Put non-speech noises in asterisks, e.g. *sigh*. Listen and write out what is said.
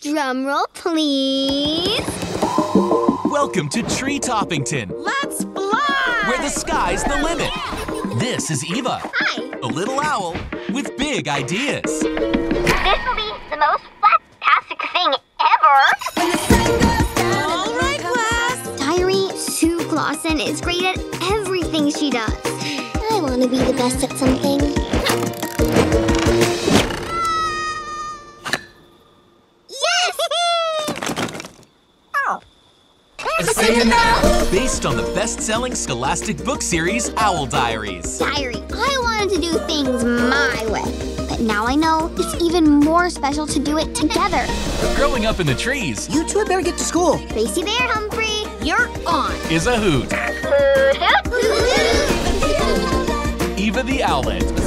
Drum roll, please. Welcome to Treetopington, Let's fly! where the sky's the limit. This is Eva, Hi. a little owl with big ideas. This will be the most fantastic thing ever. All right, class. Diary, Sue Clawson is great at everything she does. I want to be the best at something. Based on the best-selling scholastic book series Owl Diaries. Diary, I wanted to do things my way. But now I know it's even more special to do it together. Growing up in the trees You two had better get to school. Gracie there, Humphrey. You're on. is a hoot. Hoot, *laughs* hoot. Eva the Owlet.